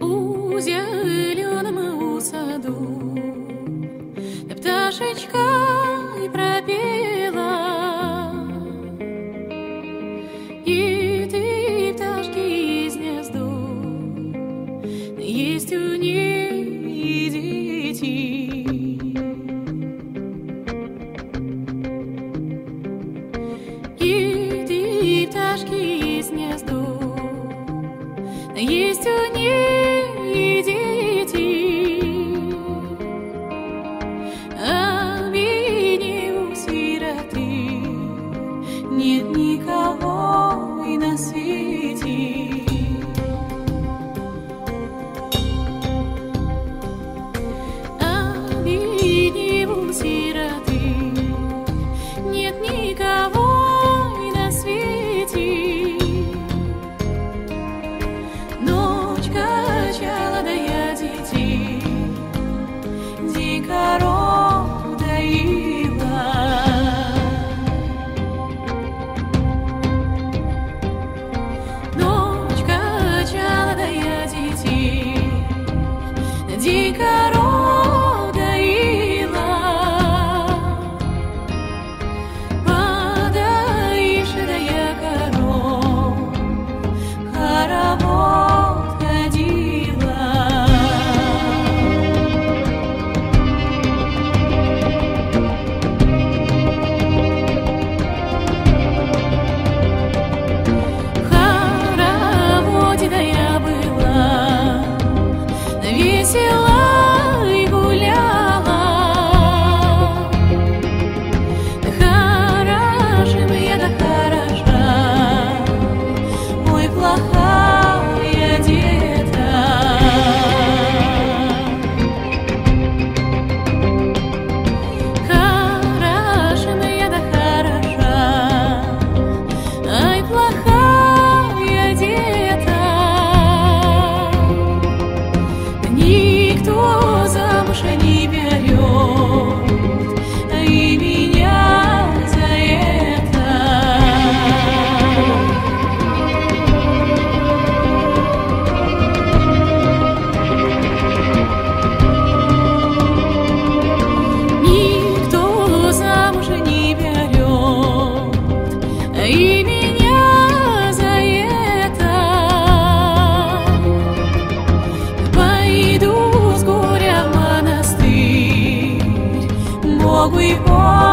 У зеленом саду да и пропела, и ты пташки из гнезду, есть у них и дети. used to need. 一波。